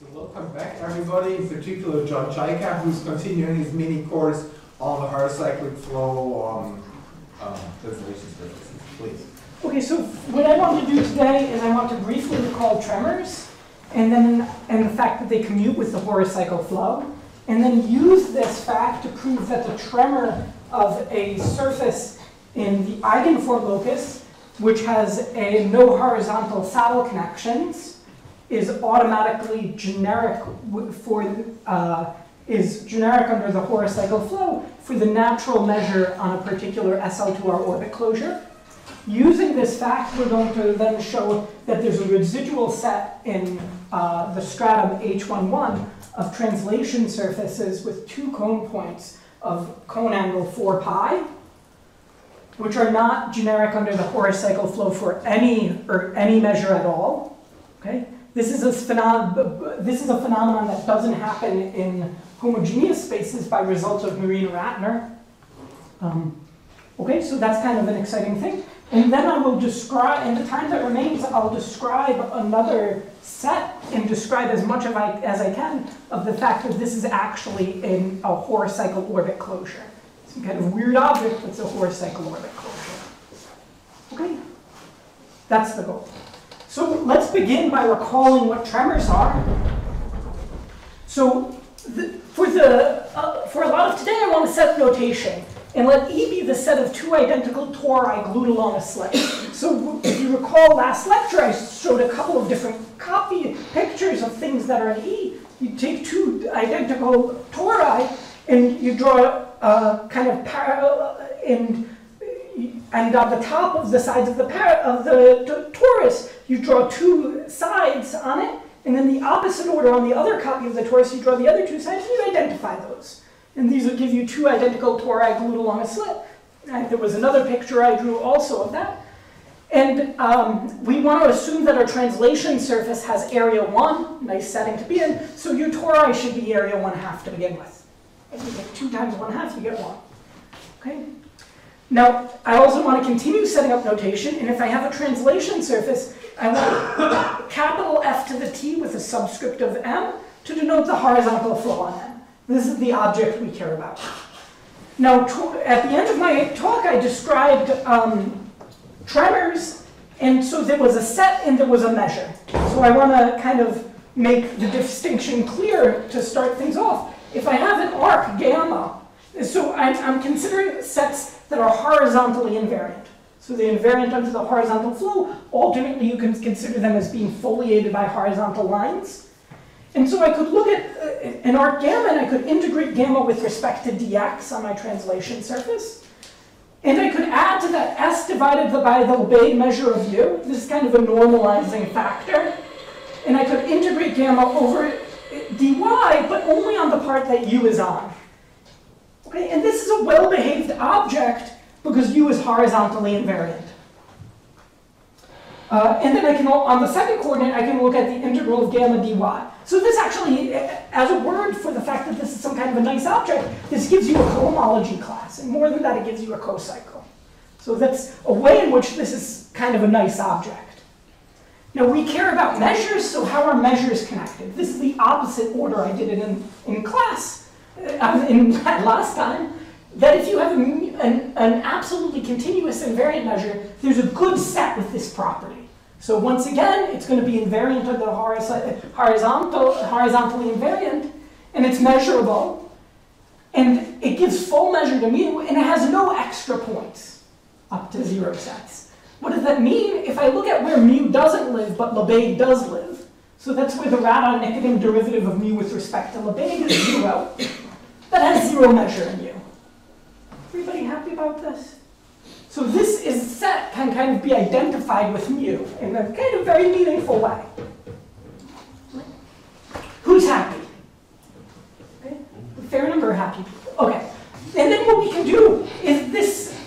So welcome back everybody, in particular Jon Chaika, who's continuing his mini course on the horocyclic flow um, um, translation surfaces. Please. Okay, so what I want to do today is I want to briefly recall tremors, and then and the fact that they commute with the horocycle flow, and then use this fact to prove that the tremor of a surface in the eigenform locus, which has a no horizontal saddle connections, is automatically generic for uh, is generic under the horocycle flow for the natural measure on a particular SL2R orbit closure. Using this fact, we're going to then show that there's a residual set in uh, the stratum H11 of translation surfaces with two cone points of cone angle 4 pi, which are not generic under the horocycle flow for any or any measure at all. Okay, this is this is a phenomenon that doesn't happen in homogeneous spaces by result of Marina Ratner. Um, okay, so that's kind of an exciting thing. And then I will describe, in the time that remains, I'll describe another set and describe as much of I, as I can of the fact that this is actually in a horocycle orbit closure. Some kind of weird object that's a horocycle orbit closure. Okay, that's the goal. So let's begin by recalling what tremors are. So the, for, the, uh, for a lot of today, I want to set notation and let E be the set of two identical tori glued along a slit. So if you recall last lecture, I showed a couple of different copy pictures of things that are in E. You take two identical tori and you draw a kind of parallel and and on the top of the sides of the par- of the torus, you draw two sides on it, and then the opposite order on the other copy of the torus, you draw the other two sides, and you identify those. And these will give you two identical tori glued along a slit. And there was another picture I drew also of that. And um, we want to assume that our translation surface has area 1, nice setting to be in, so your tori should be area 1 half to begin with. If you get 2 times 1 half, you get 1. Okay? Now, I also want to continue setting up notation, and if I have a translation surface, I want capital F to the T with a subscript of M to denote the horizontal flow on M. This is the object we care about. Now, at the end of my talk, I described um, tremors, and so there was a set and there was a measure. So I want to kind of make the distinction clear to start things off. If I have an arc gamma, so I'm, I'm considering sets that are horizontally invariant. So they're invariant under the horizontal flow. Alternately, you can consider them as being foliated by horizontal lines. And so I could look at uh, an arc gamma and I could integrate gamma with respect to dx on my translation surface. And I could add to that s divided by the Lebesgue measure of u. This is kind of a normalizing factor. And I could integrate gamma over dy, but only on the part that u is on. Okay, and this is a well-behaved object because u is horizontally invariant. Uh, and then I can, on the second coordinate, I can look at the integral of gamma dy. So this actually, as a word for the fact that this is some kind of a nice object, this gives you a cohomology class. And more than that, it gives you a cocycle. So that's a way in which this is kind of a nice object. Now we care about measures, so how are measures connected? This is the opposite order I did it in, in class, uh, in last time that if you have a, an, an, absolutely continuous invariant measure, there's a good set with this property. So once again, it's going to be invariant under the horizontal, horizontally invariant, and it's measurable, and it gives full measure to mu, and it has no extra points up to zero sets. What does that mean? If I look at where mu doesn't live, but Lebesgue does live, so that's where the Radon-Nikodym derivative of mu with respect to Lebesgue is zero, that has zero measure in you. Everybody happy about this? So this is set can kind of be identified with mu in a kind of very meaningful way. Who's happy? Okay, a fair number of happy people. Okay, and then what we can do is this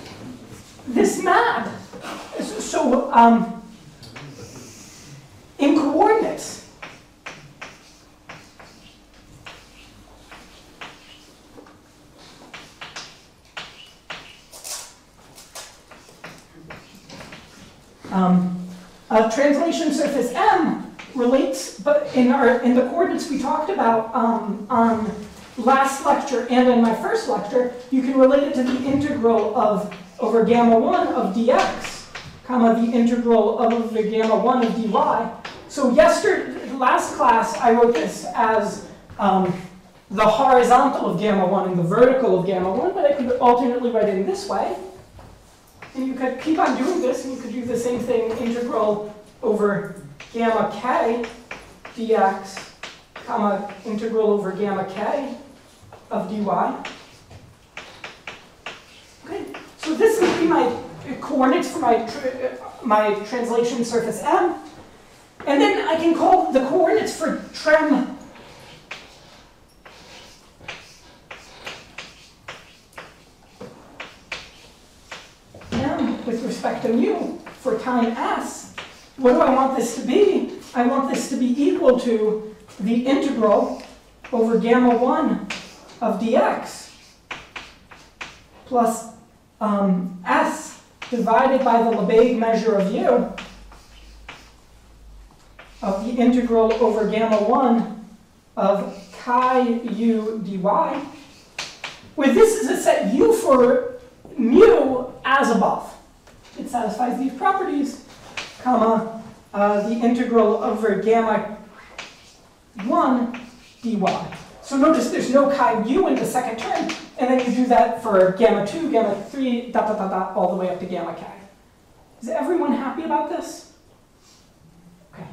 this map. So um, in coordinates. Um, a translation surface M relates, but in our, in the coordinates we talked about, um, on last lecture and in my first lecture, you can relate it to the integral of over gamma one of dx, comma, the integral of over gamma one of dy. So yesterday, last class, I wrote this as, um, the horizontal of gamma 1 and the vertical of gamma 1, but I could alternately write it in this way. And you could keep on doing this, and you could do the same thing, integral over gamma k dx, comma, integral over gamma k of dy. Okay, so this would be my coordinates for my, tr uh, my translation surface M. And then I can call the coordinates for trem m with respect to mu for time s, what do I want this to be? I want this to be equal to the integral over gamma 1 of dx plus um, s divided by the Lebesgue measure of u of the integral over gamma 1 of chi u dy, where this is a set u for mu as above. It satisfies these properties, comma, uh, the integral over gamma 1 dy. So notice there's no chi u in the second term, and then you do that for gamma 2, gamma 3, dot, dot, dot, dot, all the way up to gamma k. Is everyone happy about this? Okay.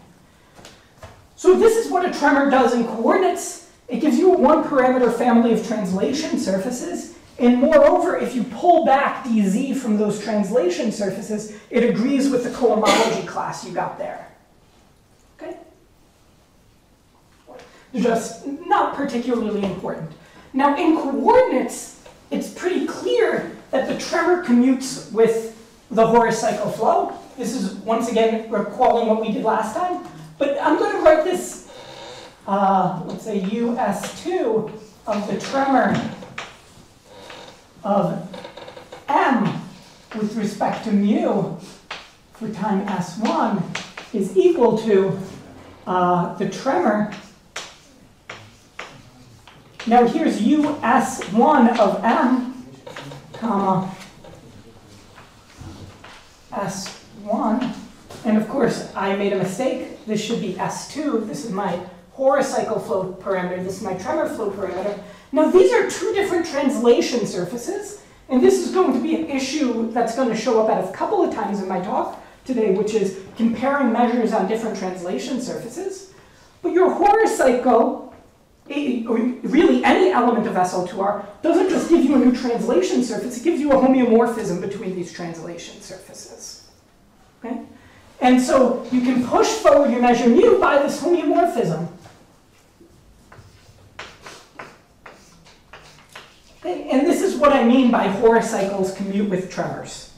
So this is what a tremor does in coordinates. It gives you a one parameter family of translation surfaces, and moreover, if you pull back dz from those translation surfaces, it agrees with the cohomology class you got there. Okay? Just not particularly important. Now in coordinates, it's pretty clear that the tremor commutes with the horocycle flow. This is, once again, recalling what we did last time. But I'm going to write this, uh, let's say US2 of the tremor of m with respect to mu for time s1 is equal to uh, the tremor. Now here's us1 of m, comma, s1. And of course, I made a mistake. This should be s2. This is my horocycle flow parameter. This is my tremor flow parameter. Now these are two different translation surfaces, and this is going to be an issue that's going to show up at a couple of times in my talk today, which is comparing measures on different translation surfaces. But your horocycle, or really any element of SL2R, doesn't just give you a new translation surface, it gives you a homeomorphism between these translation surfaces. Okay? And so you can push forward your measure mu by this homeomorphism. And this is what I mean by horocycles commute with tremors.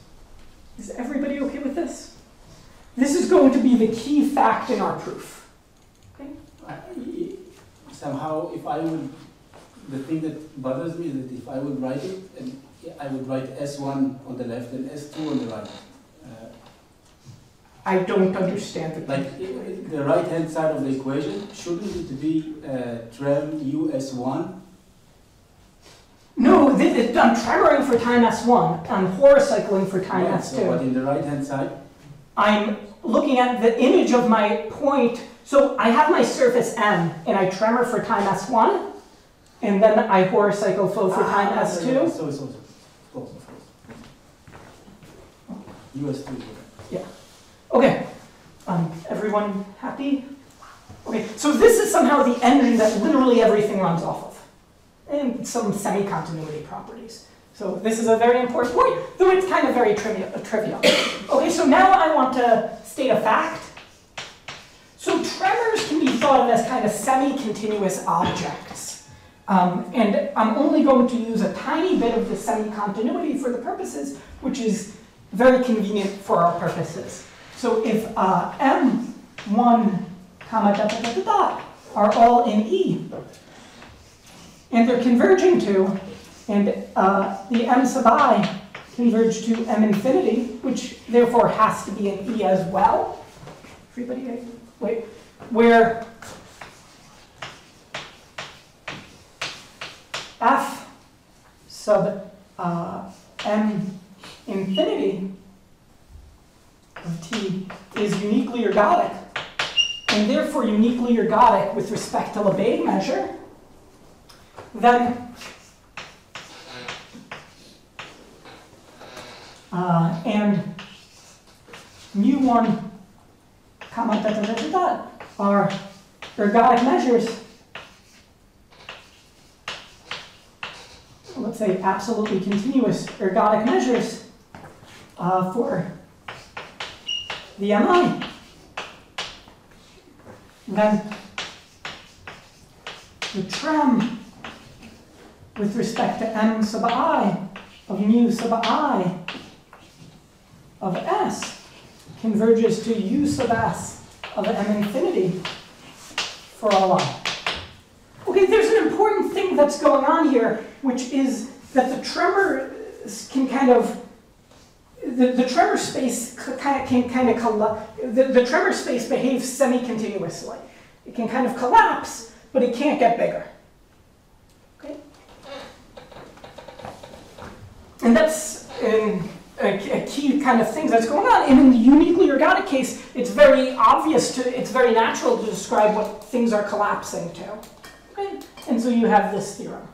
Is everybody okay with this? This is going to be the key fact in our proof. Okay? Somehow, if I would, the thing that bothers me is that if I would write it, and I would write S1 on the left and S2 on the right. Uh, I don't understand the like the right hand side of the equation, shouldn't it be uh, trem US1 no, th th I'm tremoring for time s1. I'm horocycling for time yeah, s2. So what in the right hand side? I'm looking at the image of my point. So I have my surface M, and I tremor for time s1, and then I horocycle flow for time ah, s2. So, so, so, of course, of course. US2. Yeah. Okay. Um, everyone happy? Okay, so this is somehow the engine that literally everything runs off of and some semi-continuity properties. So this is a very important point, though it's kind of very trivial. trivial. Okay, so now I want to state a fact. So tremors can be thought of as kind of semi-continuous objects. Um, and I'm only going to use a tiny bit of the semi-continuity for the purposes, which is very convenient for our purposes. So if uh, M1, comma, dot, dot, dot, dot, are all in E, and they're converging to, and uh, the m sub i converge to m infinity, which therefore has to be an e as well. Everybody wait, where f sub uh, m infinity of t is uniquely ergodic, and therefore uniquely ergodic with respect to Lebesgue measure, then uh, and mu one comma da are ergodic measures. Let's say absolutely continuous ergodic measures uh, for the MI. Then the trem with respect to m sub i of mu sub i of s converges to u sub s of m infinity for all i. Okay, there's an important thing that's going on here, which is that the tremor can kind of the, the tremor space can kind of the, the tremor space behaves semi-continuously. It can kind of collapse, but it can't get bigger. And that's um, a, a key kind of thing that's going on. And in the uniquely ergodic case, it's very obvious to, it's very natural to describe what things are collapsing to. Okay? And so you have this theorem.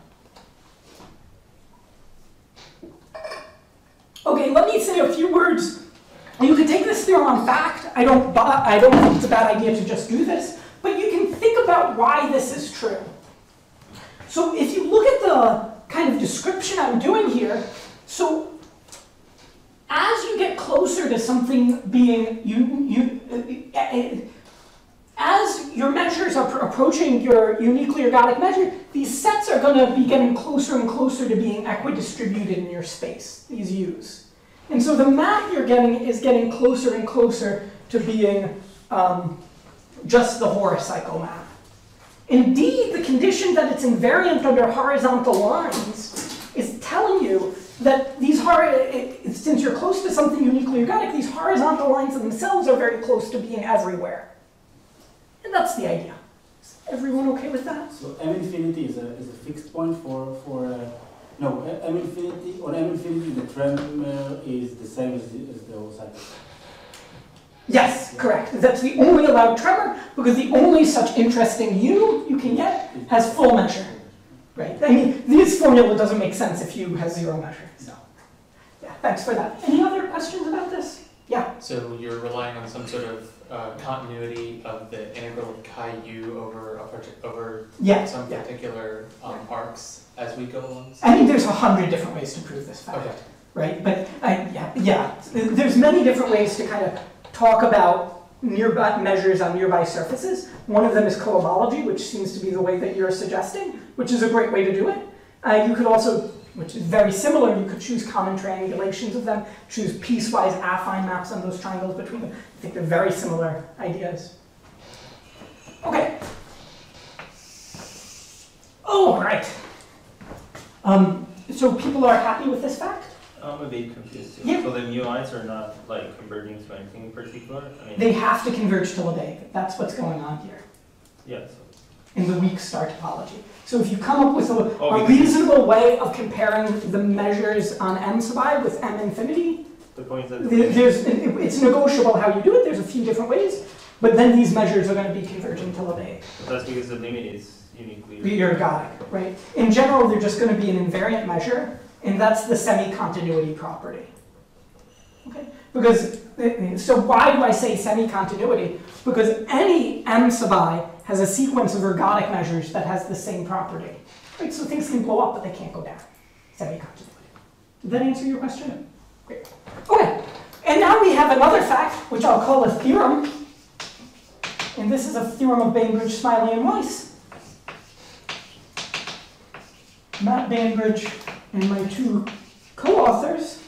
Okay, let me say a few words. You can take this theorem on fact. I don't, I don't think it's a bad idea to just do this, but you can think about why this is true. So if you look at the kind of description I'm doing here, so as you get closer to something being you you uh, uh, as your measures are pr- approaching your uniquely ergodic measure, these sets are going to be getting closer and closer to being equidistributed in your space, these u's. And so the map you're getting is getting closer and closer to being um, just the horocycle map. Indeed, the condition that it's invariant under horizontal lines is telling you that these hor- it- it- since you're close to something uniquely ergodic, these horizontal lines themselves are very close to being everywhere. And that's the idea. Is everyone okay with that? So M infinity is a, is a fixed point for, for uh, no, M infinity, on M infinity, the trem uh, is the same as the, as the horocycle. Yes, correct. That's the only allowed tremor because the only such interesting U you can get has full measure. Right? I mean, this formula doesn't make sense if U has zero measure. So, yeah, thanks for that. Any other questions about this? Yeah. So you're relying on some sort of uh, continuity of the integral of chi u over a partic- over Yeah. some yeah. particular um, arcs as we go along. I mean, there's a hundred different ways to prove this fact. Okay. right? But I, yeah, yeah, there's many different ways to kind of talk about nearby measures on nearby surfaces. One of them is cohomology, which seems to be the way that you're suggesting, which is a great way to do it. Uh, you could also, which is very similar, you could choose common triangulations of them, choose piecewise affine maps on those triangles between them. I think they're very similar ideas. Okay. Oh, right. Um, so people are happy with this fact? I'm a bit confused too. Yeah. So the mu i's are not like converging to anything in particular? I mean, They have to converge to Lebesgue. That's what's going on here yeah, so, in the weak star topology. So if you come up with a, Oh, a because- reasonable way of comparing the measures on m sub i with m infinity, the point is that. there- there's, it's negotiable how you do it. There's a few different ways, but then these measures are going to be converging to Lebesgue. That's because the limit is uniquely. Ergodic, right? In general, they're just going to be an invariant measure, and that's the semi-continuity property. Okay? Because, so why do I say semi-continuity? Because any m sub i has a sequence of ergodic measures that has the same property. Right? So things can blow up, but they can't go down. Semi-continuity. Did that answer your question? Great. Okay. And now we have another fact, which I'll call a theorem. And this is a theorem of Bainbridge, Smillie, and Weiss. Matt Bainbridge and my two co-authors.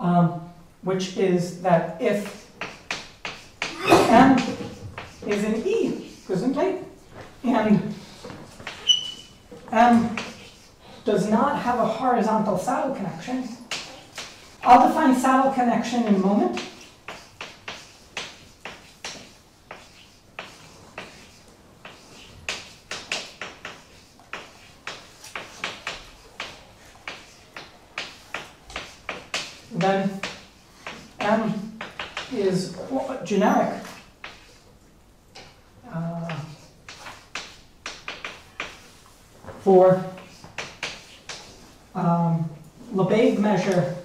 Um, which is that if m is an E, presently, and m does not have a horizontal saddle connection. I'll define saddle connection in a moment. Then M is generic. Uh, for um, Lebesgue measure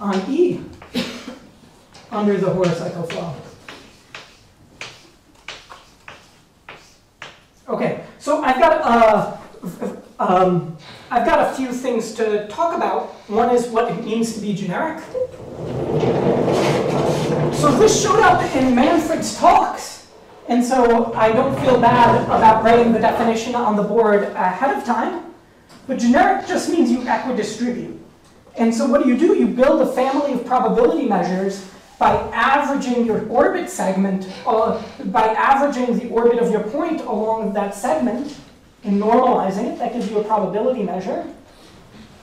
on E under the horocycle flow. Okay, so I've got uh, um, I've got a few things to talk about. One is what it means to be generic. So this showed up in Manfred's talks, and so I don't feel bad about writing the definition on the board ahead of time. But generic just means you equidistribute. And so what do you do? You build a family of probability measures by averaging your orbit segment, uh, by averaging the orbit of your point along that segment and normalizing it. That gives you a probability measure.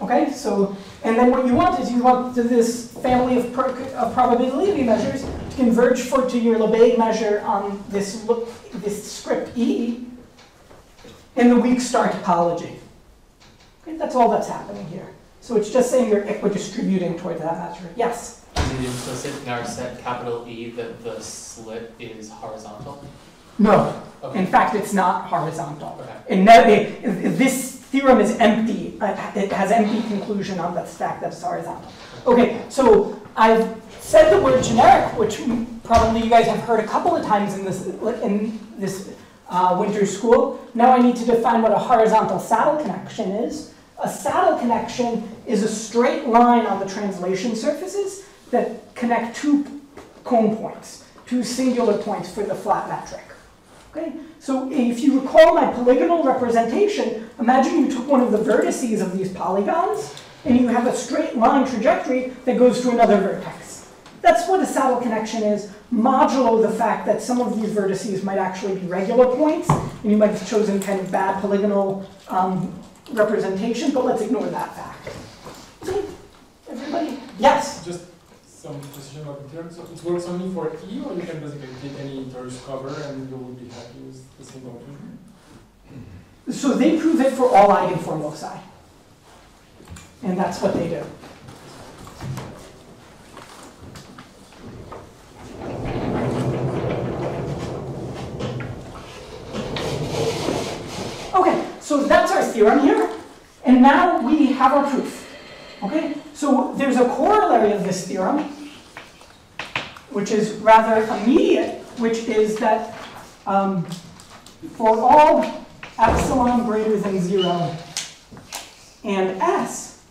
Okay, so, and then what you want is you want this family of, of probability measures to converge for to your Lebesgue measure on this, lo- this script E in the weak star topology. Okay, that's all that's happening here. So it's just saying you're equidistributing toward that measure. Yes? Is it implicit in our set capital E that the slit is horizontal? No. Okay. In fact, it's not horizontal. Okay. And no, it, it- this theorem is empty. Uh, It has empty conclusion on the fact that it's horizontal. Okay, so I've said the word generic, which probably you guys have heard a couple of times in this in this uh, winter school. Now I need to define what a horizontal saddle connection is. A saddle connection is a straight line on the translation surfaces that connect two cone points, two singular points for the flat metric. Okay? So if you recall my polygonal representation, imagine you took one of the vertices of these polygons and you have a straight line trajectory that goes to another vertex. That's what a saddle connection is, modulo the fact that some of these vertices might actually be regular points, and you might have chosen kind of bad polygonal um, representation, but let's ignore that fact. Okay, Everybody? Yes? Just some precision the. So it works only for E, or you can basically take any torus cover and you will be happy with the same motion. Mm-hmm. So they prove it for all eigenformulae. And that's what they do. Okay, so that's our theorem here. And now we have our proof. Okay, so there's a corollary of this theorem, which is rather immediate, which is that um, for all epsilon greater than zero and s,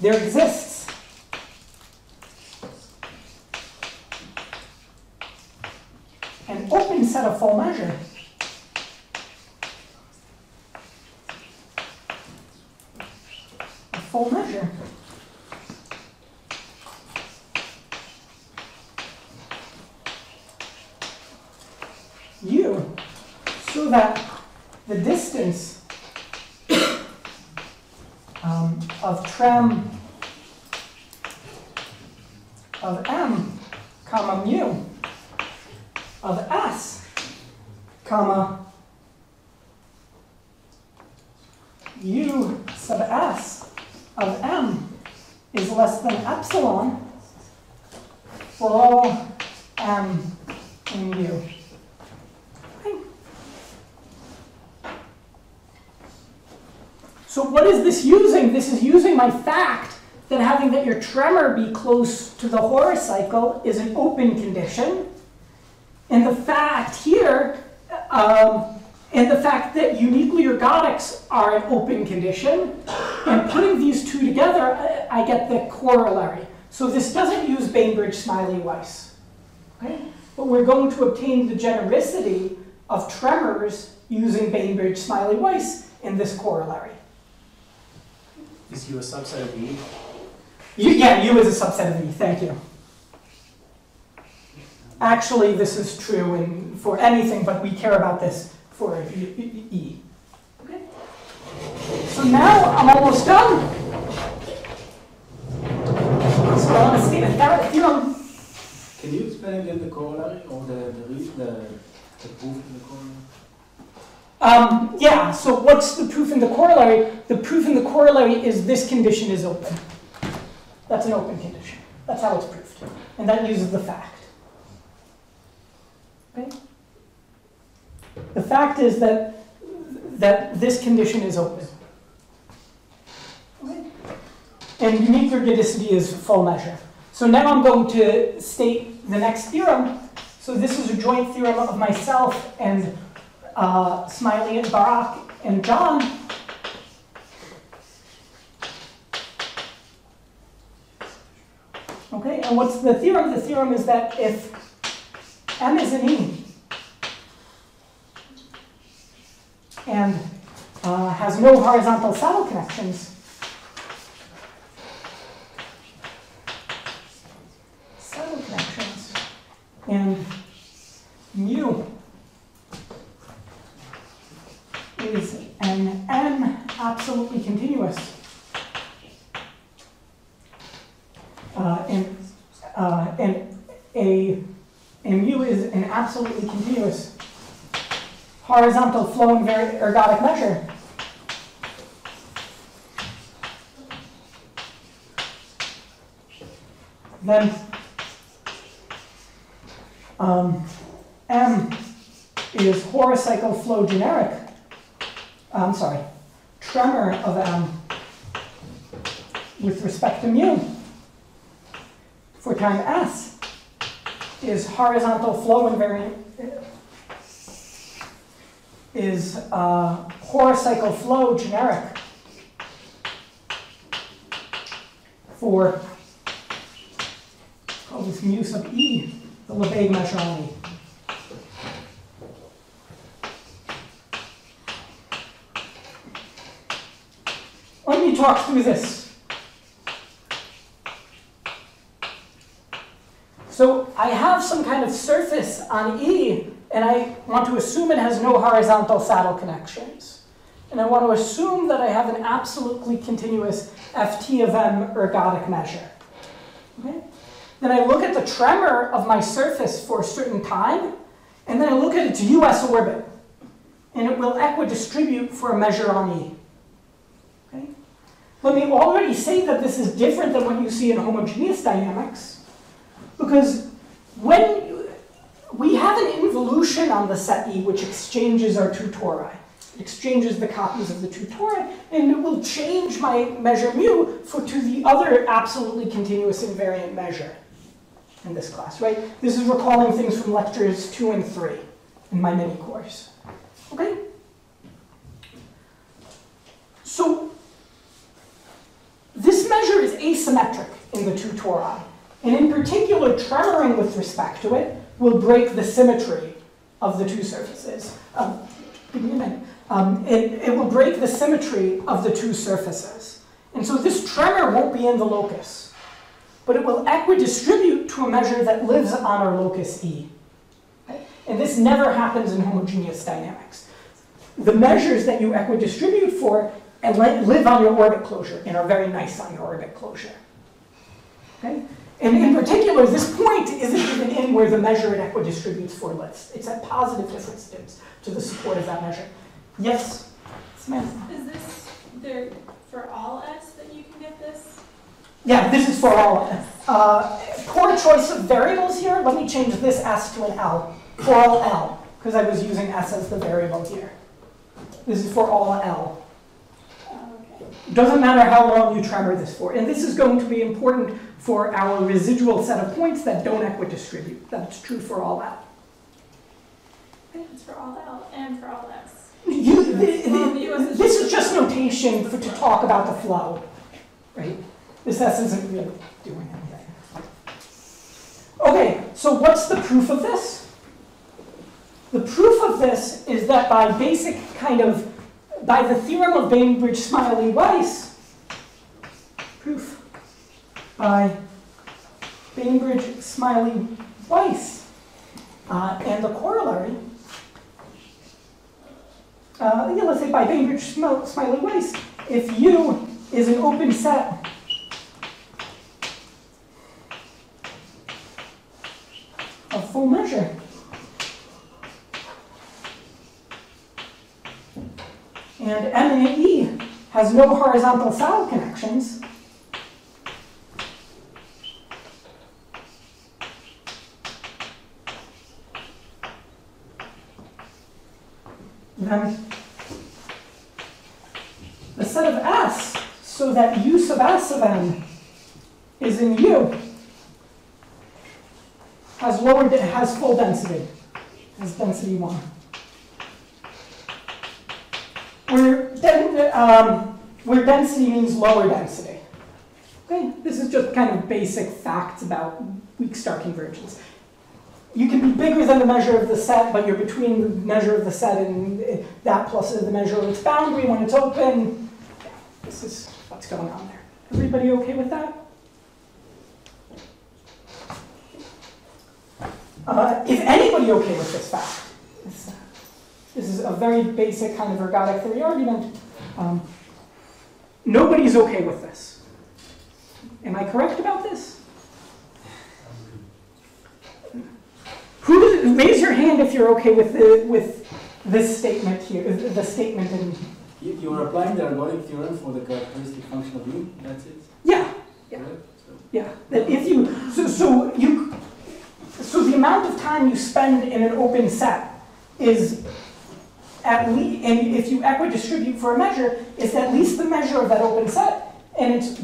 there exists an open set of full measure. A full measure u so that the distance um, of trem of m comma mu of s comma u sub s of m is less than epsilon for all m in u. So what is this using? This is using my fact that having that your tremor be close to the horocycle is an open condition. And the fact here, um, and the fact that uniquely ergodics are an open condition, and putting these two together, I, I get the corollary. So this doesn't use Bainbridge Smillie Weiss. Okay? But we're going to obtain the genericity of tremors using Bainbridge Smillie Weiss in this corollary. Is U a subset of E? U, yeah, U is a subset of E, thank you. Actually, this is true in, for anything, but we care about this for E-. Okay? So now I'm almost done. So I'm going to state a Farad theorem. Can you explain again the corollary or the, the, the, the proof in the corollary? Um, yeah, so what's the proof in the corollary? The proof in the corollary is this condition is open. That's an open condition. That's how it's proved. And that uses the fact. Okay? The fact is that, that this condition is open. Okay? And unique ergodicity is full measure. So now I'm going to state the next theorem. So this is a joint theorem of myself and uh, Smillie and Barak and John. Okay, and what's the theorem? The theorem is that if M is an E and uh, has no horizontal saddle connections, saddle connections, and mu is an n absolutely continuous. Uh, and, uh, and a, mu is an absolutely continuous horizontal flowing ergodic measure. Then um, M is horocycle flow generic. I'm sorry, tremor of M with respect to mu for time S is horizontal flow invariant is uh, horocycle flow generic for call this mu sub E, the Lebesgue measure. Me through this. So I have some kind of surface on E, and I want to assume it has no horizontal saddle connections. And I want to assume that I have an absolutely continuous ft of m ergodic measure. Okay? Then I look at the tremor of my surface for a certain time, and then I look at its US orbit, and it will equidistribute for a measure on E. Let me already say that this is different than what you see in homogeneous dynamics, because when you- we have an involution on the set E which exchanges our two tori, exchanges the copies of the two tori, and it will change my measure mu for to the other absolutely continuous invariant measure in this class, right? This is recalling things from lectures two and three in my mini course. Okay? So this measure is asymmetric in the two tori. And in particular, tremoring with respect to it will break the symmetry of the two surfaces. Um. Um, it, it will break the symmetry of the two surfaces. And so this tremor won't be in the locus, but it will equidistribute to a measure that lives on our locus E. And this never happens in homogeneous dynamics. The measures that you equidistribute for and live on your orbit closure and are very nice on your orbit closure. Okay? And in particular, this point isn't even in where the measure it equidistributes for lives. It's at positive difference dims to the support of that measure. Yes, Samantha? Is this there for all S that you can get this? Yeah, this is for all. Uh, poor choice of variables here. Let me change this S to an L for all L, because I was using S as the variable here. This is for all L. Doesn't matter how long you tremor this for. And this is going to be important for our residual set of points that don't equidistribute. That's true for all L. It's for all L and for all S. You, th- Well, the this is just notation for, to talk about the flow, right? This S isn't really doing anything. Okay, so what's the proof of this? The proof of this is that by basic kind of, by the theorem of Bainbridge-Smillie-Weiss, proof. By Bainbridge-Smillie-Weiss, uh, and the corollary, uh, yeah, let's say by Bainbridge-Smillie-Weiss, if U is an open set of full measure, and M A E has no horizontal saddle connections, then the set of S, so that U sub S of N is in U, has lower, has full density, has density 1. Um, where density means lower density. Okay, this is just kind of basic facts about weak star convergence. You can be bigger than the measure of the set, but you're between the measure of the set and that plus the measure of its boundary when it's open. This is what's going on there. Everybody okay with that? Uh, is anybody okay with this fact? This is a very basic kind of ergodic theory argument. Um, nobody's okay with this. Am I correct about this? Who, raise your hand if you're okay with the, with this statement here, the statement in, You, you are applying the ergodic theorem for the characteristic function of U, that's it? yeah, Yeah. So- yeah. That if you, so, so you, so the amount of time you spend in an open set is at least, and if you equidistribute for a measure, it's at least the measure of that open set, and it's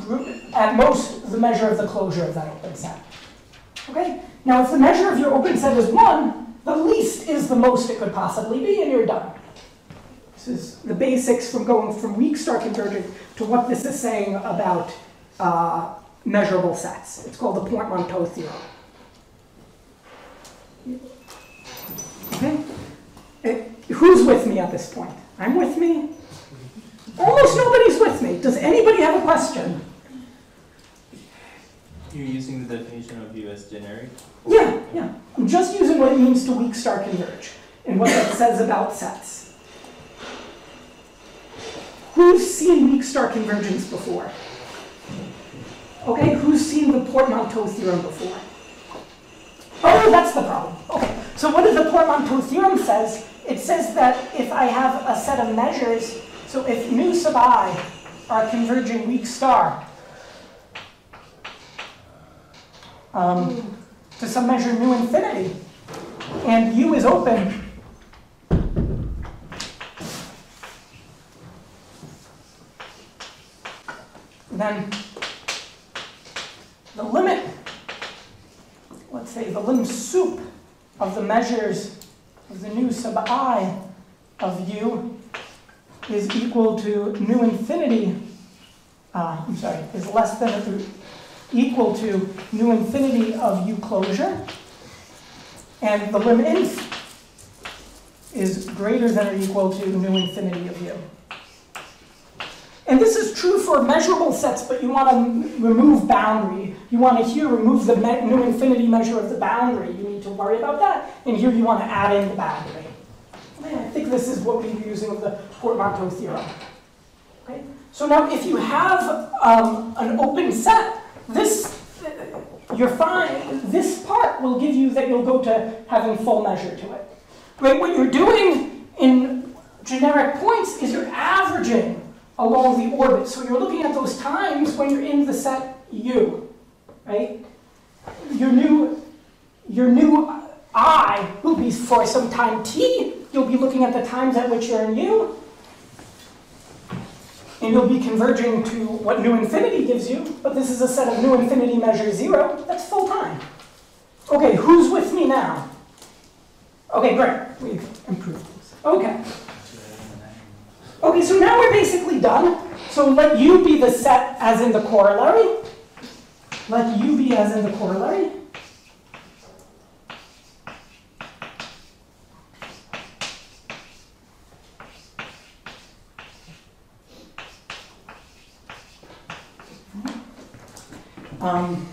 at most the measure of the closure of that open set. Okay? Now, if the measure of your open set is one, the least is the most it could possibly be, and you're done. This is the basics from going from weak star convergent to what this is saying about uh, measurable sets. It's called the Portmanteau theorem. Okay? Uh, Who's with me at this point? I'm with me? Almost nobody's with me. Does anybody have a question? You're using the definition of U as generic? Yeah, yeah. I'm just using what it means to weak star converge and what that says about sets. Who's seen weak star convergence before? Okay, who's seen the Portmanteau theorem before? Oh, that's the problem. Okay, so what does the Portmanteau theorem says? It says that if I have a set of measures, so if nu sub i are converging weak star, um, to some measure nu infinity, and u is open, then the limit, let's say the lim sup of the measures the nu sub i of u is equal to nu infinity, uh, I'm sorry, is less than or equal to nu infinity of u closure, and the lim inf is greater than or equal to nu infinity of u. And this is true for measurable sets, but you want to remove boundary. You want to here remove the nu infinity measure of the boundary. You need to worry about that. And here you want to add in the boundary. I think this is what we're using with the Portmanteau theorem. Okay? So now if you have um, an open set, this, you're fine. This part will give you that you'll go to having full measure to it. Right? What you're doing in generic points is you're averaging along the orbit. So you're looking at those times when you're in the set U, right? Your nu, your nu I will be for some time t. You'll be looking at the times at which you're in U. And you'll be converging to what nu infinity gives you, but this is a set of nu infinity measure zero. That's full time. Okay, who's with me now? Okay, great. We've improved this. Okay. Okay, so now we're basically done. So let U be the set as in the corollary. Let U be as in the corollary. Um,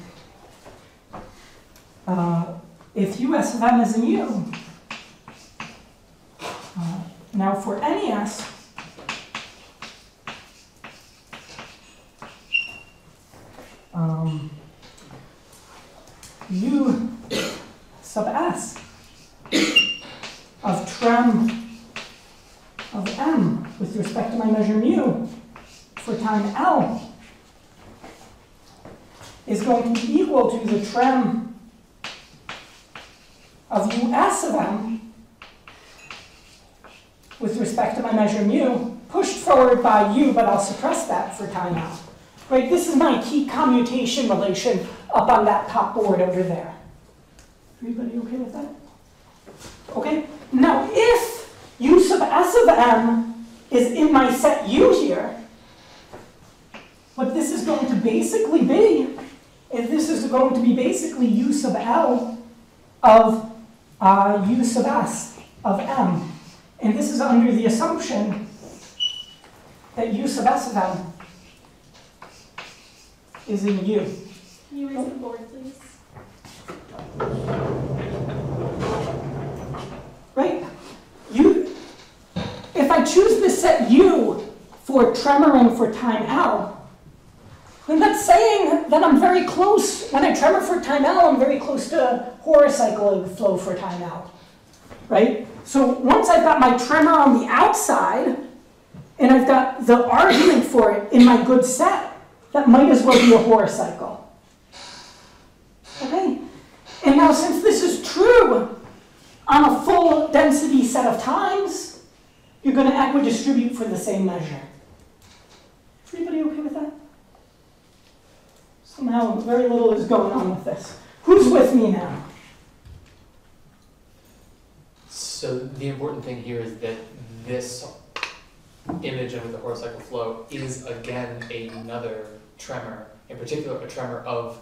uh, if US of M is in U, uh, Now for NES, um, U sub S of trem of M with respect to my measure mu for time L is going to be equal to the trem of US of M with respect to my measure mu, pushed forward by u, but I'll suppress that for time out. Right, this is my key commutation relation up on that top board over there. Everybody okay with that? Okay, now if u sub s of m is in my set u here, what this is going to basically be, is this is going to be basically u sub l of uh, u sub s of m. And this is under the assumption that u sub s of m is in u. Can you raise the board, please? Right? You, if I choose this set you for tremoring for time L, then that's saying that I'm very close, when I tremor for time L, I'm very close to horocyclic flow for time L. Right? So once I've got my tremor on the outside, and I've got the argument for it in my good set, that might as well be a horocycle. Okay? And now since this is true on a full density set of times, you're going to equidistribute for the same measure. Is anybody okay with that? Somehow very little is going on with this. Who's with me now? So the important thing here is that this image of the horocycle flow is again another tremor, in particular a tremor of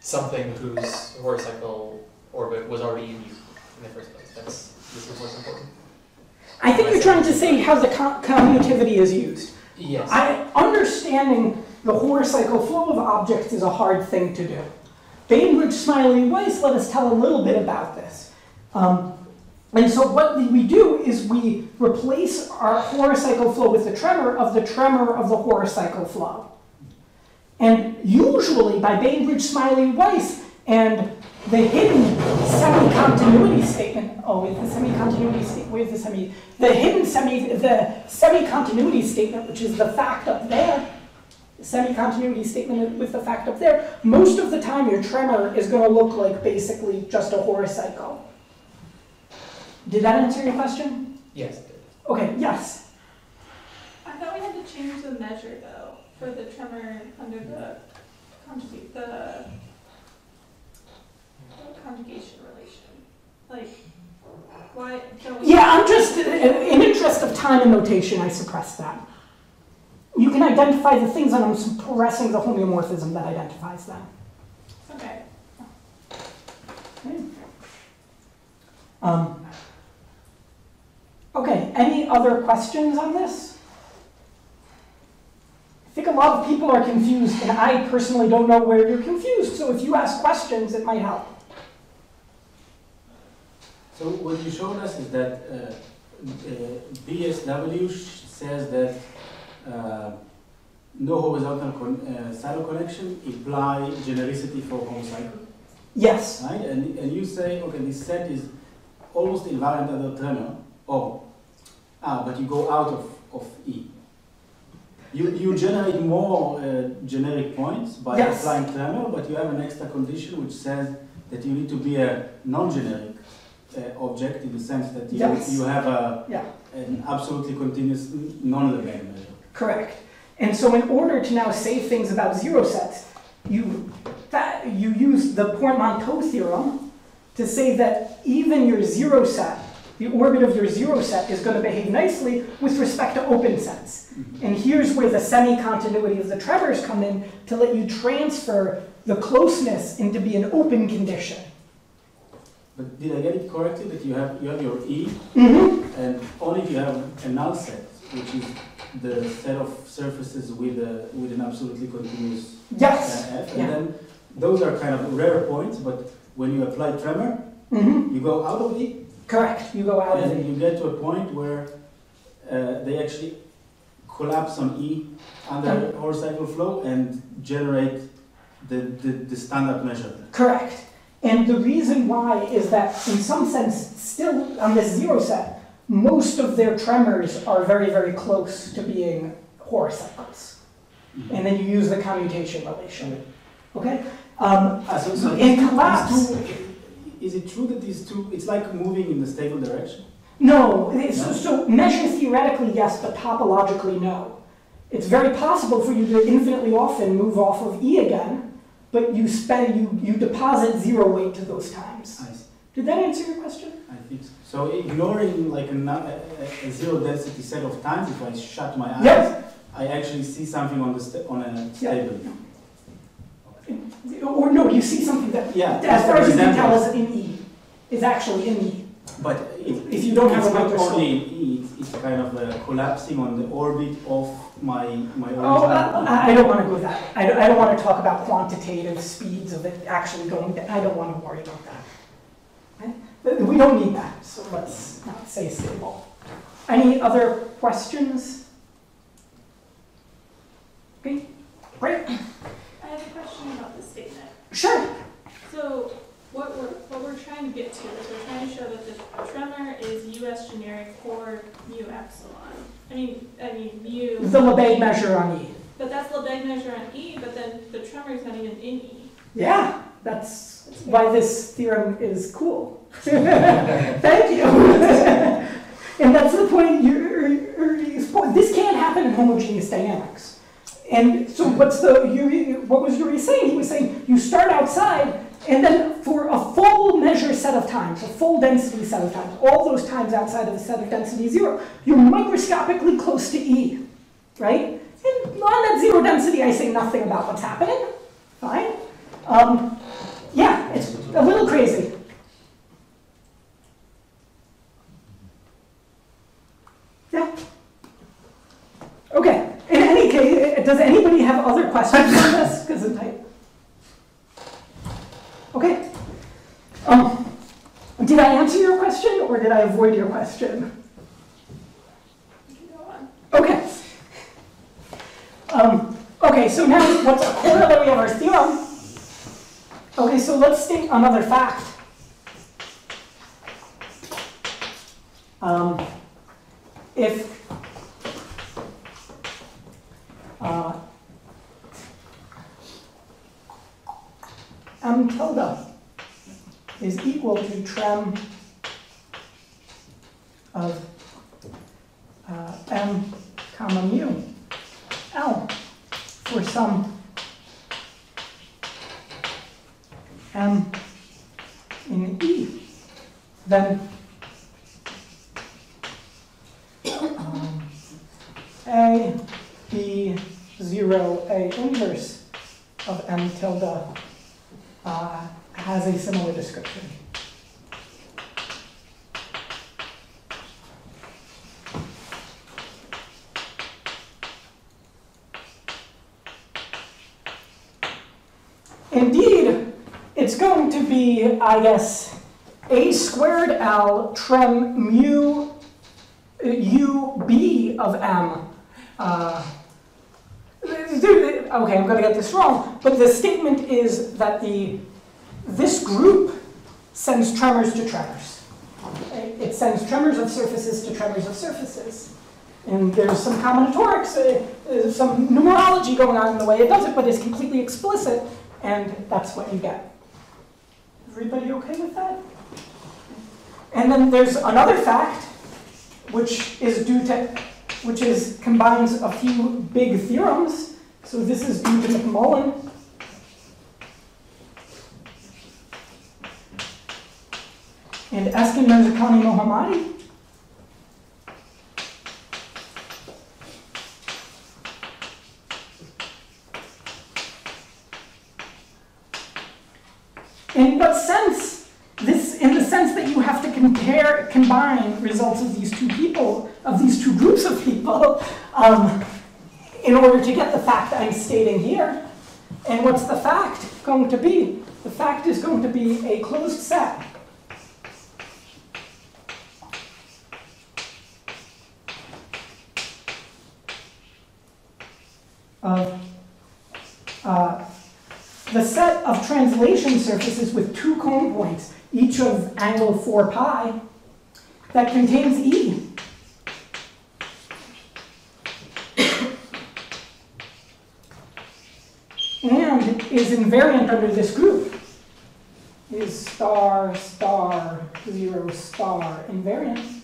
something whose horocycle orbit was already in you in the first place. That's this is what's important. I think you're trying to say how the co- commutativity is used. Yes. I, understanding the horocycle flow of objects is a hard thing to do. Bainbridge, Smillie, Weiss let us tell a little bit about this. Um, and so what we do is we replace our horocycle flow with the tremor of the tremor of the horocycle flow. And usually by Bainbridge, Smillie, Weiss, and the hidden semi-continuity statement. Oh, wait, the semi-continuity statement. Where's the semi? The hidden semi, the semi-continuity statement, which is the fact up there. The semi-continuity statement with the fact up there. Most of the time, your tremor is going to look like basically just a horocycle. Did that answer your question? yes. it did. Okay. Yes. I thought we had to change the measure though, for the tremor under the conjugate, the the conjugation relation. Like, why don't we? Yeah, I'm just in in interest of time and notation. I suppressed that. You can identify the things, and I'm suppressing the homeomorphism that identifies them. Okay. Um, okay, any other questions on this? I think a lot of people are confused, and I personally don't know where you're confused, so if you ask questions, it might help. So what you showed us is that uh, uh, BSW says that uh, no horizontal con- uh, saddle connection imply genericity for horocycle, Yes, right? And, and you say, okay, this set is almost invariant under tremor. Oh, ah, but you go out of, of E. You, you generate more uh, generic points by Yes. applying tremor, but you have an extra condition which says that you need to be a non-generic uh, object in the sense that you, Yes. you have a, yeah. an absolutely continuous non-Lebesgue measure. Correct. And so in order to now say things about zero sets, you, that, you use the Portmanteau theorem to say that even your zero set, the orbit of your zero set is going to behave nicely with respect to open sets. And here's where the semi-continuity of the tremors come in to let you transfer the closeness into be an open condition. But did I get it correctly that you have, you have your E Mm-hmm. and only if you have a null set, which is the set of surfaces with, a, with an absolutely continuous Yes. F, Yeah. and then those are kind of rare points, but when you apply tremor, Mm-hmm. you go out of E Correct, you go out of And you get to a point where uh, they actually collapse on E under horizontal flow and generate the, the, the standard measure. Correct. And the reason why is that, in some sense, still on this zero set, most of their tremors are very, very close to being horocycles. And then you use the commutation relation. Okay? Um, Ah, so, so In collapse. two- is it true that these two, it's like moving in the stable direction? no, No? so measure theoretically, yes, but topologically, no. It's very possible for you to infinitely often move off of E again, but you spend, you, you deposit zero weight to those times. I see. Did that answer your question? I think so. So ignoring like a, a, a- zero density set of times, if I shut my eyes, Yes. I actually see something on the sta- on a stable. Or no, you see something that, Yeah. as far as you can tell, is in E, is actually in E. But it, If you don't have a microscope. only E, it's, it's kind of uh, collapsing on the orbit of my my Oh, original. I, uh, uh, I don't want to go that, I don't, I don't want to talk about quantitative speeds of it actually going. I don't want to worry about that. Okay? But We don't need that, so let's not say stable. Any other questions? Okay, great, I have a question about this statement. sure. So what we're, what we're trying to get to is we're trying to show that the tremor is US generic for mu epsilon. I mean, I mean mu. The Lebesgue measure on E. But that's Lebesgue measure on E, but then the tremor is not even in E. Yeah, that's why this theorem is cool. Thank you. and that's the point. You. This can't happen in homogeneous dynamics. And so, what's the Yuri? What was Yuri saying? He was saying you start outside, and then for a full measure set of times, a full density set of times, all those times outside of the set of density zero, you're microscopically close to E, right? And on that zero density, I say nothing about what's happening. Fine. Um, yeah, it's a little crazy. Yeah. Okay. In any case, does anybody have other questions on this? Because it's tight. Okay. Um, did I answer your question or did I avoid your question? Okay. Um, okay, so now what's a corollary of our theorem? Okay, so let's state another fact. Um, if uh, m tilde is equal to trem of uh, m comma mu L for some M in E, then um, A, B, zero, A inverse of M tilde uh, has a similar description. Indeed, it's going to be, I guess, a squared L trem mu uh, u b of m. Uh, okay, I'm going to get this wrong, but the statement is that the this group sends tremors to tremors. It sends tremors of surfaces to tremors of surfaces. And there's some combinatorics, uh, uh, some numerology going on in the way it does it, but it's completely explicit, and that's what you get. Everybody okay with that? And then there's another fact, which is due to, which is combines a few big theorems. So this is due to McMullen. And Eskin Mirzakhani Mohammadi. In what sense? This, in the sense that you have to compare, combine results of these two people, of these two groups of people, um, in order to get the fact I'm stating here. And what's the fact going to be? The fact is going to be a closed set. of uh, the set of translation surfaces with two cone points, each of angle 4 pi, that contains E. And is invariant under this group. Is star, star, zero, star invariant.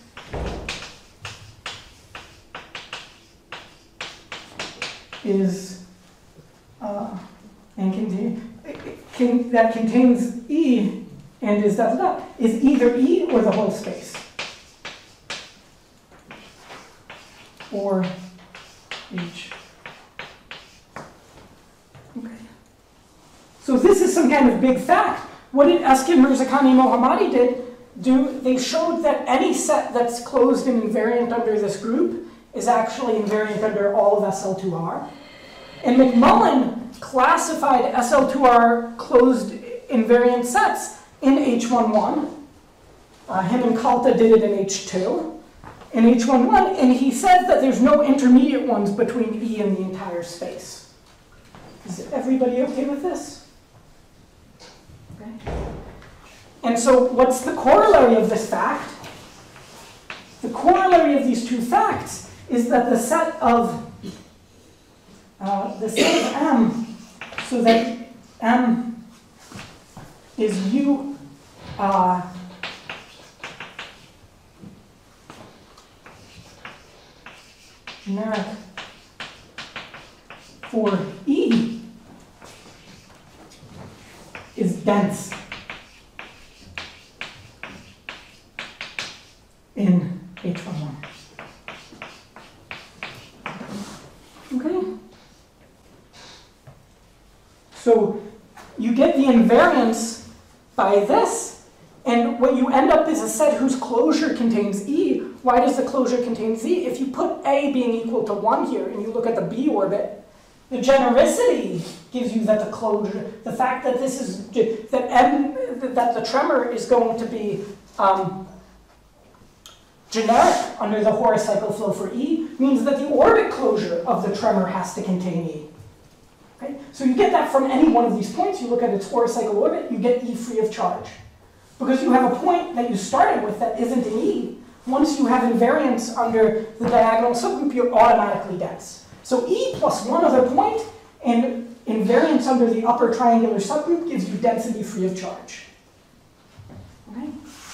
Is, uh, and contain, can, that contains E and is that, is either E or the whole space. Or H. Okay. So this is some kind of big fact. What did Eskin Mirzakhani Mohammadi did do? They showed that any set that's closed and invariant under this group is actually invariant under all of SL2R. And McMullen classified SL2R closed invariant sets in H11. Uh, him and Calta did it in H2, in H11, and he said that there's no intermediate ones between E and the entire space. Is everybody okay with this? Okay. And so what's the corollary of this fact? The corollary of these two facts is that the set of uh, the set of M, so that M is U generic for E is dense in H11. Okay? So you get the invariance by this, and what you end up is a set whose closure contains E. Why does the closure contain Z? If you put A being equal to 1 here, and you look at the B orbit, the genericity gives you that the closure, the fact that this is, that M, that the tremor is going to be um, generic under the horocycle flow for E, means that the orbit closure of the tremor has to contain E. Okay? So you get that from any one of these points. You look at its cycle orbit, you get E free of charge. Because you have a point that you started with that isn't an E. Once you have invariance under the diagonal subgroup, you're automatically dense. So E plus one other point and invariance under the upper triangular subgroup gives you density free of charge. Okay?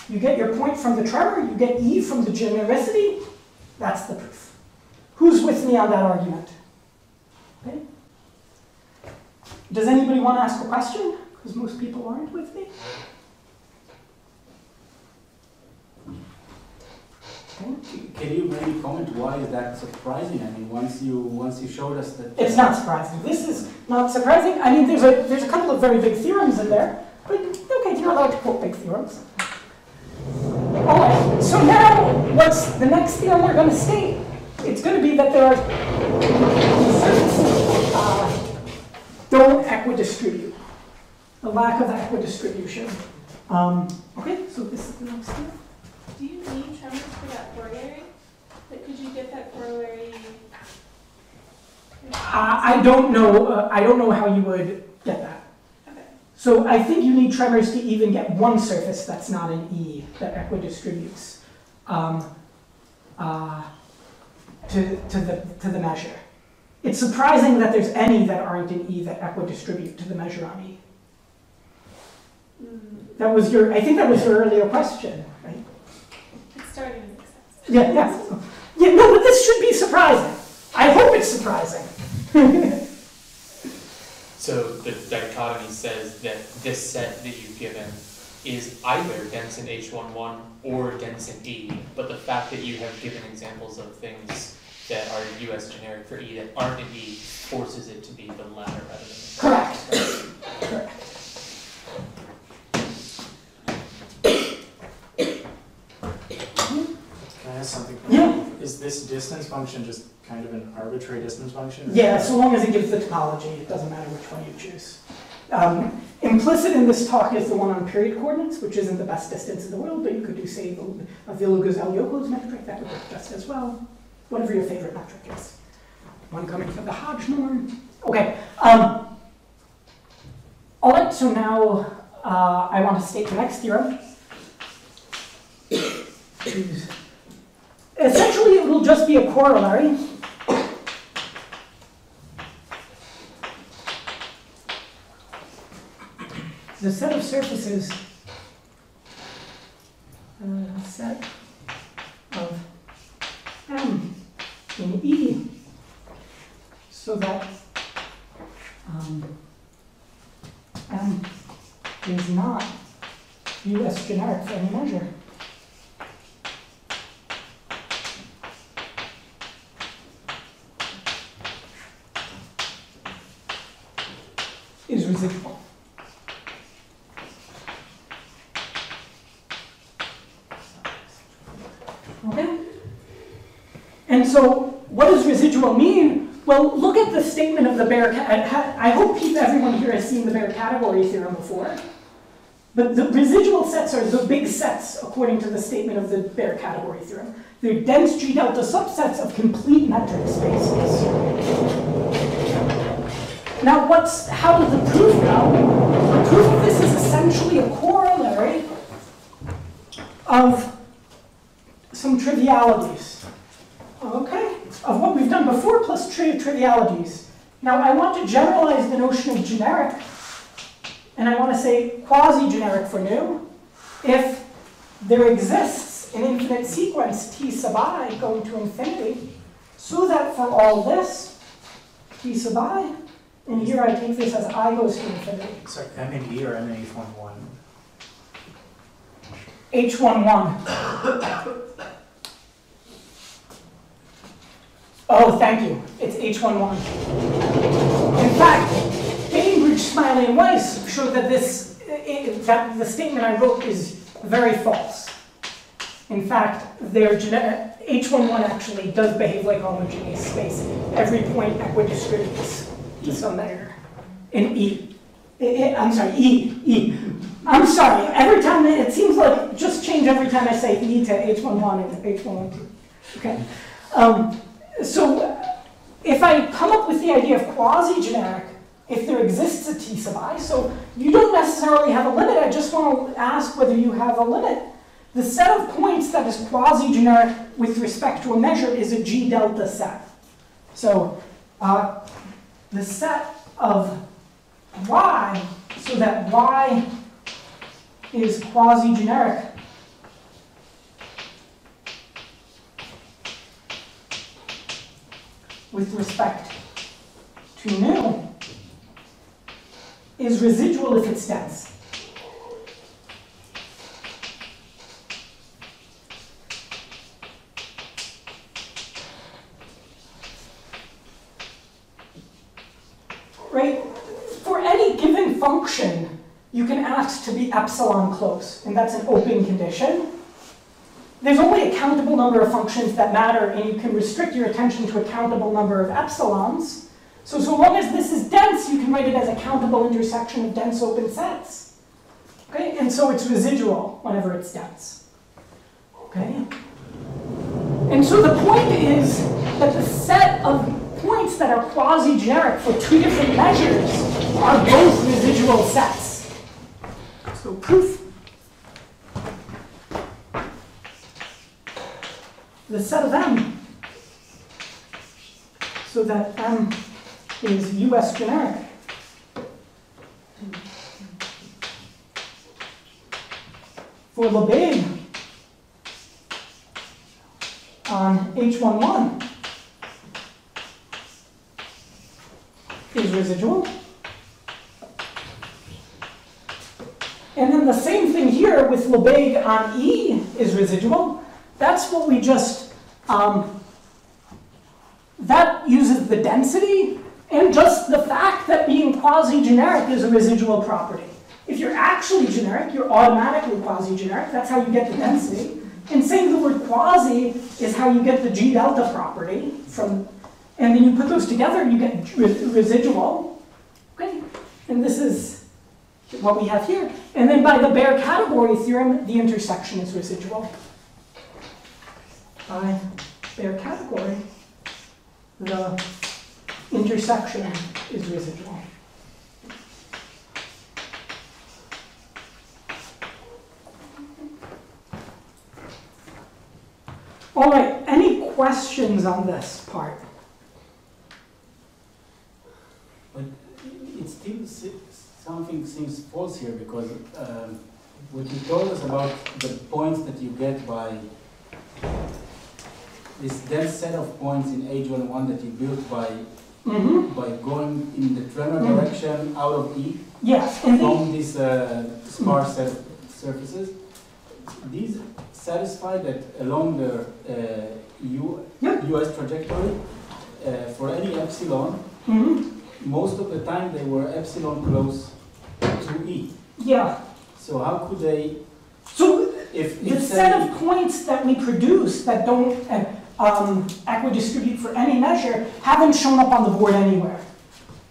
You get your point from the tremor, you get E from the genericity, that's the proof. Who's with me on that argument? Okay? Does anybody want to ask a question? Because most people aren't with me. Can you maybe comment why is that surprising? I mean, once you once you showed us that It's not surprising. This is not surprising. I mean, there's a there's a couple of very big theorems in there, but okay, you're allowed to quote big theorems. All right. So now, what's the next theorem we're going to state? It's going to be that there are don't equidistribute. The lack of equidistribution. Um, okay, so this is the next theorem. Do you need tremors for that corollary? Like, could you get that corollary? I, I don't know. Uh, I don't know how you would get that. Okay. So I think you need tremors to even get one surface that's not an E that equidistributes um, uh, to, to, the, to the measure. It's surprising that there's any that aren't in E that equidistribute to the measure on E. Mm, That was your, I think that was your earlier question, right? it's starting to make sense. Yeah, yeah. Yeah, no, but this should be surprising. I hope it's surprising. So the dichotomy says that this set that you've given is either dense in H11 or dense in E, but the fact that you have given examples of things that are US generic for E that aren't in E forces it to be the latter rather than the Correct. former. Correct. Can I ask something? Yeah. Is this distance function just kind of an arbitrary distance function? Yeah, so long as it gives the topology, it doesn't matter which one you choose. Um, implicit in this talk is the one on period coordinates, which isn't the best distance in the world, but you could do, say, the- Avila-Gouëzel-Yoccoz's metric, that would work just as well. Whatever your favorite metric is. one coming from the Hodge norm. Okay, um, all right, so now uh, I want to state the next theorem. Essentially, it will just be a corollary. The set of surfaces, uh, set of M in E, so that um, M is not US generic for any measure. Is residual. Okay? And so, what does residual mean? Well, look at the statement of the ca- I hope everyone here has seen the Baire category theorem before. But the residual sets are the big sets according to the statement of the Baire category theorem. They're dense G delta subsets of complete metric spaces. Now, what's, how does the proof go? The proof of this is essentially a corollary of some trivialities. Of what we've done before plus tri- trivialities. Now I want to generalize the notion of generic, and I want to say quasi-generic for nu, if there exists an infinite sequence t sub i going to infinity, so that for all this, t sub i, and here I take this as i goes to infinity, Sorry, M and E or M and H one one? h11. Oh, thank you. It's H11. In fact, Bainbridge, Smillie, and Weiss showed that this, that the statement I wrote is very false. In fact, their gene- H11 actually does behave like a homogeneous space. Every point equidistributes to some measure. In E. I'm sorry, E, E. I'm sorry, every time, it seems like, just change every time I say E to H11 and H112. Okay? Um, so if I come up with the idea of quasi-generic, if there exists a T sub i, so you don't necessarily have a limit, I just want to ask whether you have a limit. The set of points that is quasi-generic with respect to a measure is a G delta set. So uh, the set of y, so that y is quasi-generic with respect to nu is residual if it's dense. Right? For any given function, you can ask to be epsilon close, and that's an open condition. There's only a countable number of functions that matter, and you can restrict your attention to a countable number of epsilons. So, so long as this is dense, you can write it as a countable intersection of dense open sets. Okay, and so it's residual whenever it's dense. Okay? And so the point is that the set of points that are quasi-generic for two different measures are both residual sets. So proof. The set of M, so that M is US generic. For Lebesgue on H11 is residual. And then the same thing here with Lebesgue on E is residual. That's what we just, um, that uses the density and just the fact that being quasi-generic is a residual property. If you're actually generic, you're automatically quasi-generic. That's how you get the density. And saying the word quasi is how you get the G delta property from, and then you put those together and you get re- residual. Okay, and this is what we have here. And then by the Baire category theorem, the intersection is residual. By bare category, the intersection is residual. All right, any questions on this part? But it still, something seems false here because um, what you told us about the points that you get by this dense set of points in H11 that you built by, Mm-hmm. by going in the tremor Mhm. direction out of E Yes, from these uh, sparse set of surfaces, these satisfy that along the uh, U, Yeah. US trajectory, uh, for any epsilon, Mhm. most of the time they were epsilon close to E. yeah. So how could they, So if the set of points that we produce that don't uh, um, equidistribute for any measure haven't shown up on the board anywhere.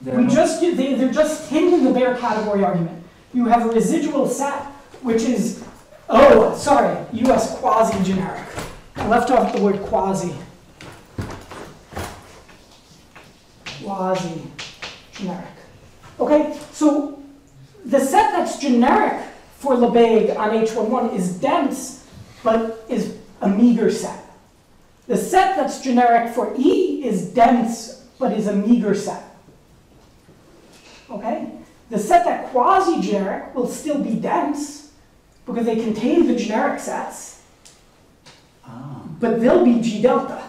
they're We just, they, they're just hidden the Baire category argument. You have a residual set, which is, oh, sorry, US quasi-generic. I left off the word quasi. Quasi-generic. Okay, so the set that's generic for Lebesgue on H11 is dense, but is a meager set. The set that's generic for E is dense, but is a meager set. Okay? The set that quasi-generic will still be dense, because they contain the generic sets, Ah, but they'll be G delta.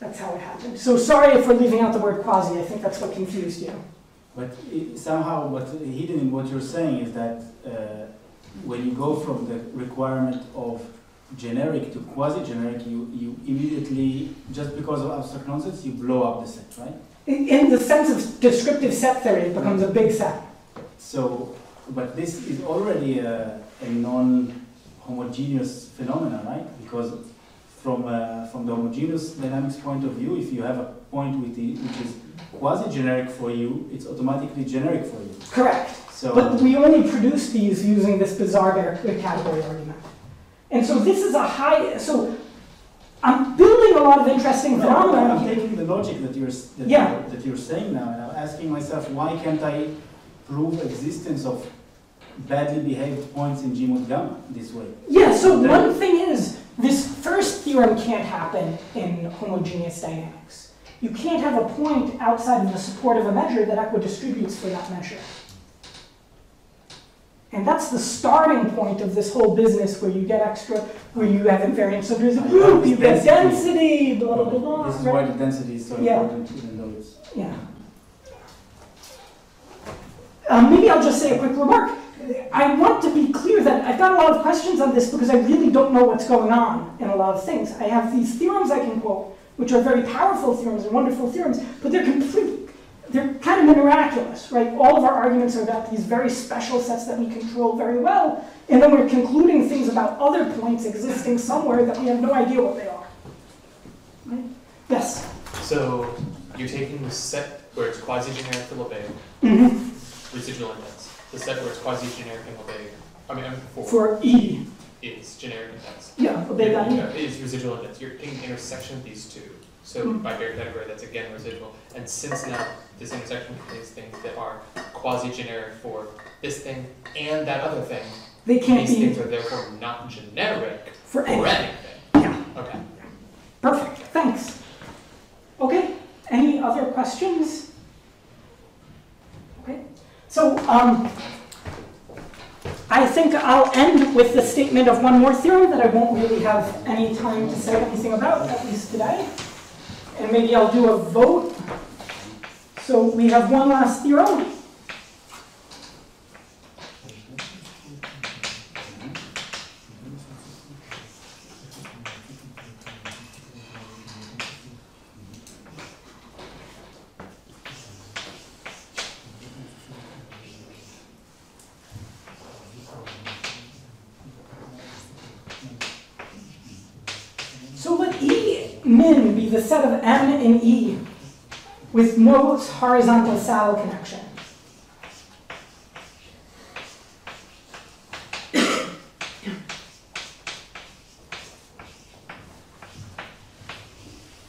That's how it happened. So sorry if we're leaving out the word quasi, I think that's what confused you. but it- somehow, what hidden in what you're saying is that uh, when you go from the requirement of generic to quasi-generic, you, you immediately, just because of abstract nonsense, you blow up the set, right? In, in the sense of descriptive set theory, it becomes a big set. So, but this is already a, a non-homogeneous phenomenon, right? Because from, uh, from the homogeneous dynamics point of view, if you have a point with the, which is quasi-generic for you, it's automatically generic for you. Correct. So, But we only produce these using this bizarre category argument. And so this is a high, so I'm building a lot of interesting No, I'm phenomena. taking the logic that you're, that, Yeah. you're, that you're saying now, and I'm asking myself, why can't I prove existence of badly behaved points in G mod gamma this way? Yeah, so Then- one thing is, this first theorem can't happen in homogeneous dynamics. You can't have a point outside of the support of a measure that equidistributes for that measure. And that's the starting point of this whole business where you get extra, where you have invariance. So there's a group, you get density. density, blah, blah, blah, blah. This is right? why the density is so Yeah. important, even though it's. Yeah. Um, maybe I'll just say a quick remark. I want to be clear that I've got a lot of questions on this because I really don't know what's going on in a lot of things. I have these theorems I can quote, which are very powerful theorems and wonderful theorems, but they're complete, they're kind of miraculous, right? All of our arguments are about these very special sets that we control very well, and then we're concluding things about other points existing somewhere that we have no idea what they are. Right? Yes? So you're taking the set where it's quasi-generic for Lebesgue, Mm-hmm. residual index. The set where it's quasi-generic in Lebesgue, I mean, for, For E. is generic index. Yeah, got Yeah, E. Is residual index. You're taking the intersection of these two. So by Baire category, that's again residual. And since now this intersection contains things that are quasi-generic for this thing and that other thing, They can't these be things are therefore not generic for for any. anything. Yeah, Okay. perfect, thanks. Okay, any other questions? Okay, so, um, I think I'll end with the statement of one more theorem that I won't really have any time to say anything about, at least today. And maybe I'll do a vote. So we have one last theorem. So let E min be the set of M and E with no horizontal saddle connection.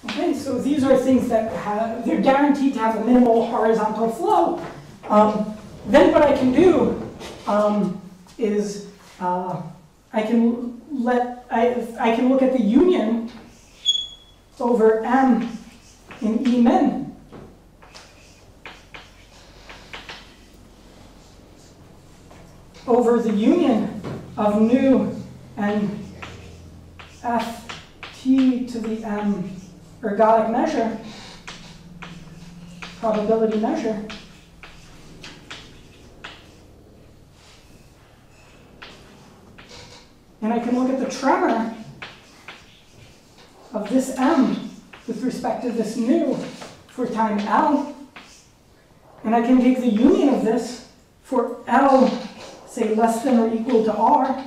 Okay, so these are things that have, they're guaranteed to have a minimal horizontal flow. Um, then what I can do um, is uh, I can let I, I can look at the union over m in E min. Over the union of nu and f t to the m ergodic measure, probability measure. And I can look at the tremor of this m with respect to this nu for time L. And I can take the union of this for L, say less than or equal to R.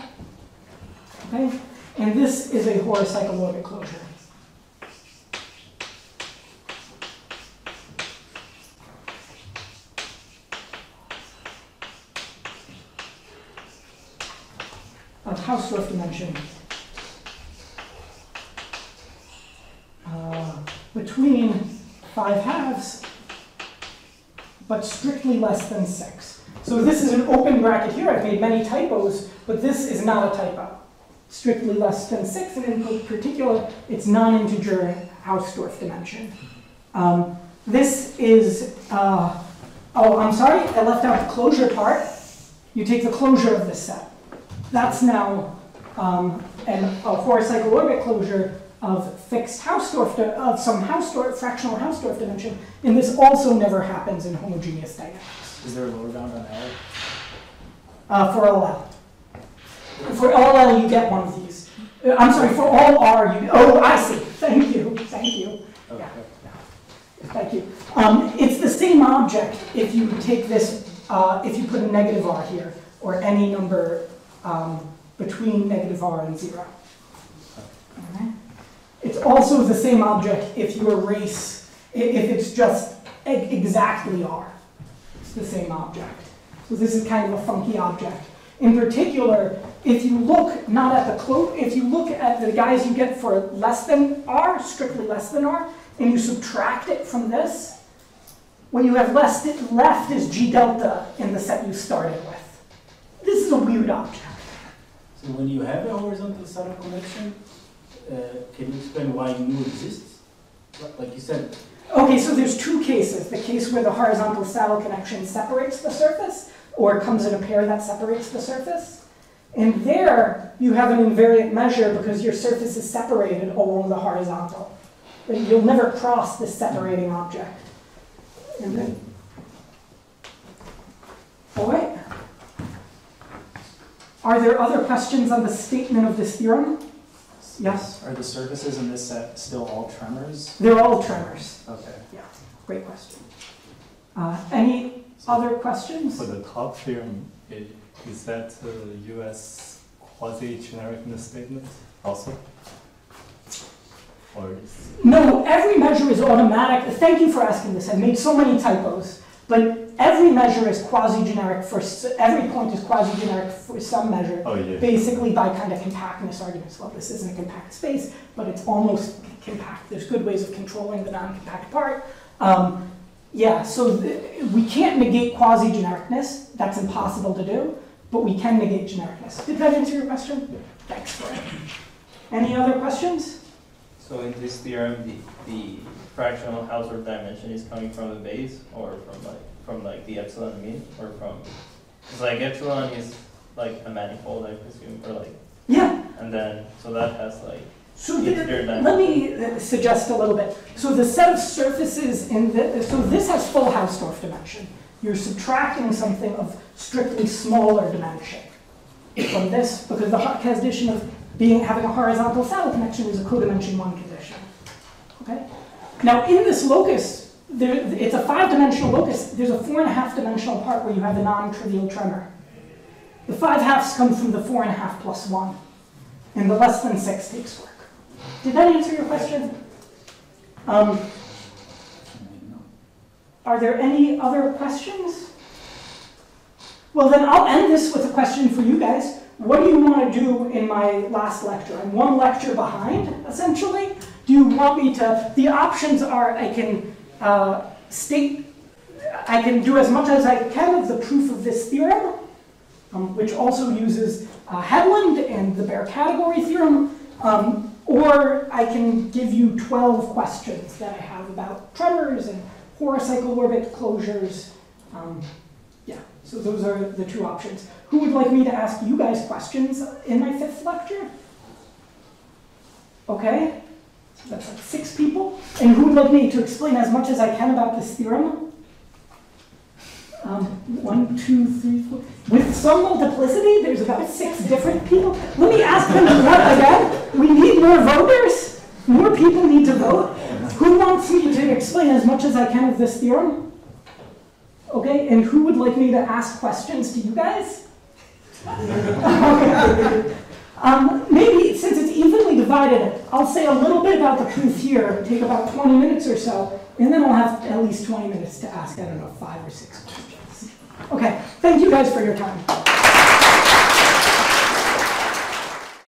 Okay? And this is a horocycle orbit closure. Of Hausdorff dimension. Uh, between five halves, but strictly less than six. So this is an open bracket here. I've made many typos, but this is not a typo. Strictly less than six, and in particular, it's non-integer Hausdorff dimension. Um, this is, uh, oh, I'm sorry, I left out the closure part. You take the closure of this set. That's now um, an, a horocycle orbit closure of fixed Hausdorff, of some Hausdorff, fractional Hausdorff dimension, and this also never happens in homogeneous dynamics. Is there a lower bound on L? Uh, for OL. For all L, you get one of these. Uh, I'm sorry, for all R, you, oh, I see. Thank you, thank you, Okay. thank you. Um, it's the same object if you take this, uh, if you put a negative R here, or any number um, between negative R and zero. Alright? It's also the same object if you erase, if it's just exactly R. The same object. So this is kind of a funky object. In particular, if you look not at the clo, if you look at the guys you get for less than R, strictly less than R, and you subtract it from this, what you have left, left is G delta in the set you started with. This is a weird object. So when you have a horizontal saddle connection, uh, can you explain why nu exists? Like you said, Okay, so there's two cases. The case where the horizontal saddle connection separates the surface, or comes in a pair that separates the surface. And there, you have an invariant measure because your surface is separated along the horizontal. But you'll never cross this separating object. Then, all right. Are there other questions on the statement of this theorem? Yes, Are the surfaces in this set still all tremors? they're all tremors. Okay. Yeah. Great question. Uh, any other questions? For the top theorem, i- is that a US quasi-generic statement also? Or is, No, every measure is automatic. Thank you for asking this. I've made so many typos. But every measure is quasi-generic for, every point is quasi-generic for some measure, oh yeah, basically by kind of compactness arguments. Well, this isn't a compact space, but it's almost compact. There's good ways of controlling the non-compact part. Um, yeah, so th- we can't negate quasi-genericness. That's impossible to do, but we can negate genericness. Did that answer your question? Thanks for it. Any other questions? So in this theorem, the, the fractional Hausdorff dimension is coming from the base or from like, from like the epsilon mean or from, it's like epsilon is like a manifold, I presume, or like, Yeah, and then, so that has like, So the- let me suggest a little bit. So the set of surfaces in the, so this has full Hausdorff dimension. You're subtracting something of strictly smaller dimension from this because the hot condition of being, having a horizontal saddle connection is a codimension one condition. Okay? Now in this locus, there, it's a five-dimensional locus. There's a four and a half dimensional part where you have a non-trivial tremor. The five halves come from the four and a half plus one, and the less than six takes work. Did that answer your question? Um, are there any other questions? Well, then I'll end this with a question for you guys. What do you want to do in my last lecture? I'm one lecture behind, essentially. Do you want me to, the options are I can uh, state, I can do as much as I can of the proof of this theorem, um, which also uses uh, Hedlund and the Baire category theorem, um, or I can give you 12 questions that I have about tremors and horocycle orbit closures. Um, yeah, so those are the two options. Who would like me to ask you guys questions in my fifth lecture? Okay, that's like six people. And who would like me to explain as much as I can about this theorem? Um, one, two, three, four. With some multiplicity, there's about six different people. Let me ask them again. We need more voters. More people need to vote. Who wants me to explain as much as I can of this theorem? Okay, and who would like me to ask questions to you guys? Okay. Um, maybe, since it's evenly divided, I'll say a little bit about the proof here, take about 20 minutes or so, and then I'll have at least 20 minutes to ask, I don't know, five or six questions. Okay, thank you guys for your time.